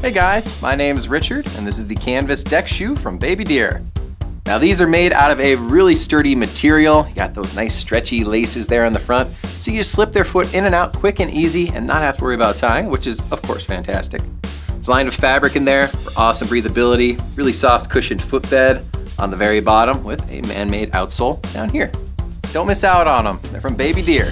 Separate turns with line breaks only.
Hey guys, my name is Richard and this is the canvas deck shoe from Baby Deer. Now these are made out of a really sturdy material. You got those nice stretchy laces there on the front. So you just slip their foot in and out quick and easy and not have to worry about tying, which is of course fantastic. It's lined with fabric in there for awesome breathability, really soft cushioned footbed on the very bottom with a man-made outsole down here. Don't miss out on them, they're from Baby Deer.